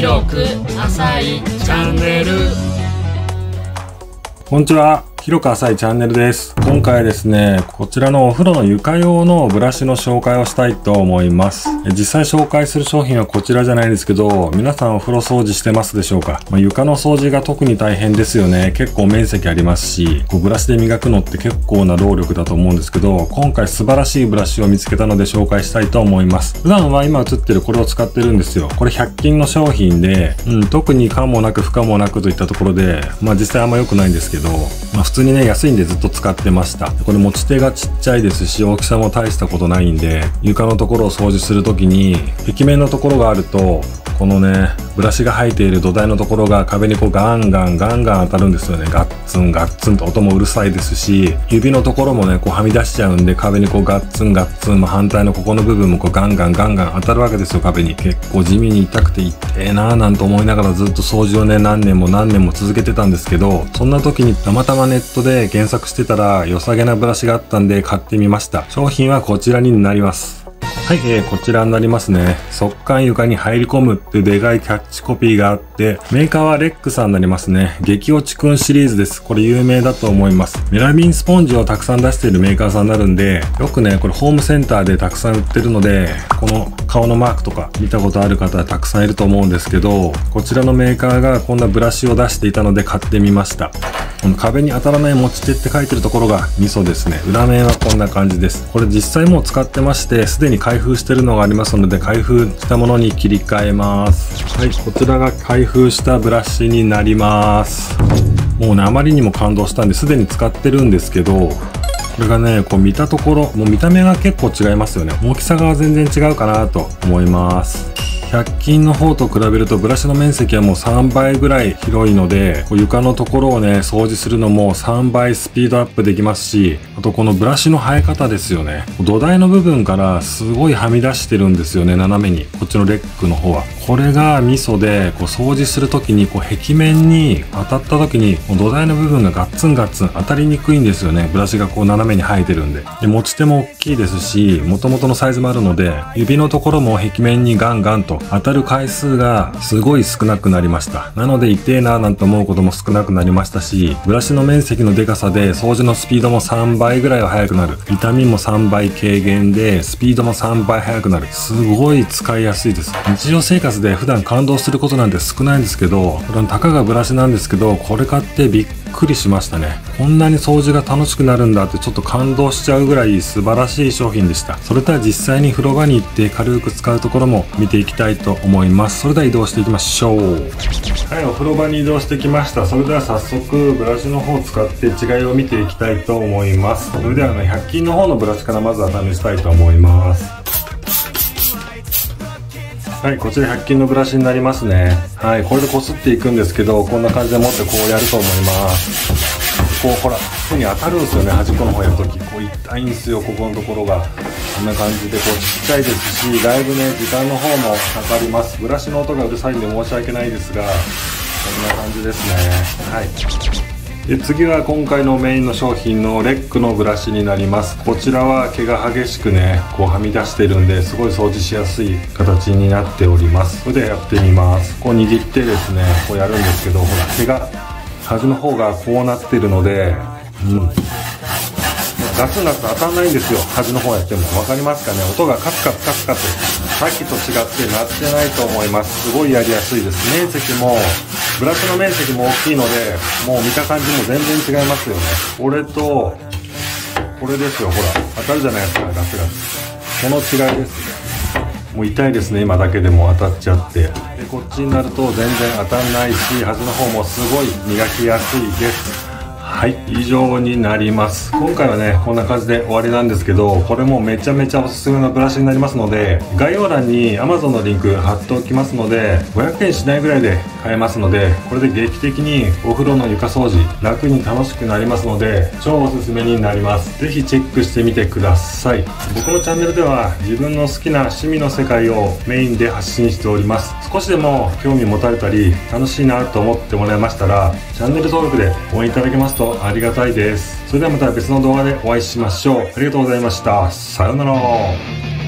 広く浅いチャンネルこんにちは。広く浅いチャンネルです。今回はですね、こちらのお風呂の床用のブラシの紹介をしたいと思います。実際紹介する商品はこちらじゃないですけど、皆さんお風呂掃除してますでしょうか、まあ床の掃除が特に大変ですよね。結構面積ありますし、こうブラシで磨くのって結構な労力だと思うんですけど、今回素晴らしいブラシを見つけたので紹介したいと思います。普段は今映ってるこれを使ってるんですよ。これ100均の商品で、うん、特に可もなく不可もなくといったところで、まあ実際あんま良くないんですけど、まあ普通にね、安いんでずっと使ってました。これ持ち手がちっちゃいですし、大きさも大したことないんで、床のところを掃除するときに、壁面のところがあると、このね、ブラシが入っている土台のところが壁にこうガンガンガンガン当たるんですよね。ガッツンガッツンと音もうるさいですし、指のところもね、こうはみ出しちゃうんで壁にこうガッツンガッツン、まあ反対のここの部分もこうガンガンガンガン当たるわけですよ、壁に。結構地味に痛くて痛えなーなんて思いながらずっと掃除をね、何年も何年も続けてたんですけど、そんな時にたまたまネットで検索してたら良さげなブラシがあったんで買ってみました。商品はこちらになります。はい、えー、こちらになりますね。速乾床に入り込むってでかいキャッチコピーがあって、メーカーはレックさんになりますね。激落ちくんシリーズです。これ有名だと思います。メラミンスポンジをたくさん出しているメーカーさんになるんで、よくね、これホームセンターでたくさん売ってるので、この顔のマークとか見たことある方はたくさんいると思うんですけど、こちらのメーカーがこんなブラシを出していたので買ってみました。この壁に当たらない持ち手って書いてるところがミソですね。裏面はこんな感じです。これ実際もう使ってまして、すでに開封してるのがありますので、開封したものに切り替えます。はい、こちらが開封したブラシになります。もうね、あまりにも感動したんで、すでに使ってるんですけど、これがね、こう見たところ、もう見た目が結構違いますよね。大きさが全然違うかなと思います。100均の方と比べるとブラシの面積はもう3倍ぐらい広いので、こう床のところをね、掃除するのも3倍スピードアップできますし、あとこのブラシの生え方ですよね。土台の部分からすごいはみ出してるんですよね、斜めに。こっちのレックの方は。これがミソで、こう掃除するときに、こう壁面に当たったときに、土台の部分がガッツンガッツン当たりにくいんですよね。ブラシがこう斜めに生えてるんで。で、持ち手も大きいですし、元々のサイズもあるので、指のところも壁面にガンガンと当たる回数がすごい少なくなりました。なので痛えななんて思うことも少なくなりましたし、ブラシの面積のデカさで掃除のスピードも3倍ぐらいは速くなる。痛みも3倍軽減で、スピードも3倍速くなる。すごい使いやすいです。日常生活で普段感動することなんて少ないんですけど、これたかがブラシなんですけど、これ買ってびっくりしましたね。こんなに掃除が楽しくなるんだってちょっと感動しちゃうぐらい素晴らしい商品でした。それでは実際に風呂場に行って軽く使うところも見ていきたいと思います。それでは移動していきましょう。はい、お風呂場に移動してきました。それでは早速ブラシの方を使って違いを見ていきたいと思います。それではね、100均の方のブラシからまずは試したいと思います。はい、こちら100均のブラシになりますね。はい、これでこすっていくんですけど、こんな感じで持ってこうやると思います。こう、ほら、手に当たるんですよね、端っこの方やるとき。こう痛いんですよ、ここのところが。こんな感じで、こうちっちゃいですし、だいぶね、時間の方もかかります。ブラシの音がうるさいんで申し訳ないですが、こんな感じですね。はい。で次は今回のメインの商品のレックのブラシになります。こちらは毛が激しくねこうはみ出してるんですごい掃除しやすい形になっております。それでやってみます。こう握ってですねこうやるんですけどほら毛が端の方がこうなってるのでうん。ガツンガツ当たんないんですよ。端の方やっても。分かりますかね？音がカツカツカツカツ。さっきと違って鳴ってないと思います。すごいやりやすいです。面積もブラックの面積も大きいのでもう見た感じも全然違いますよね。これとこれですよ。ほら当たるじゃないですかガスガスこの違いですね。もう痛いですね今だけでも当たっちゃって。でこっちになると全然当たんないし端の方もすごい磨きやすいです。はい、以上になります。今回はね、こんな感じで終わりなんですけど、これもめちゃめちゃおすすめのブラシになりますので、概要欄に Amazon のリンク貼っておきますので、500円しないぐらいで買えますので、これで劇的にお風呂の床掃除、楽に楽しくなりますので、超おすすめになります。ぜひチェックしてみてください。僕のチャンネルでは、自分の好きな趣味の世界をメインで発信しております。少しでも興味持たれたり、楽しいなと思ってもらえましたら、チャンネル登録で応援いただけますとありがたいです。それではまた別の動画でお会いしましょう。ありがとうございました。さようなら。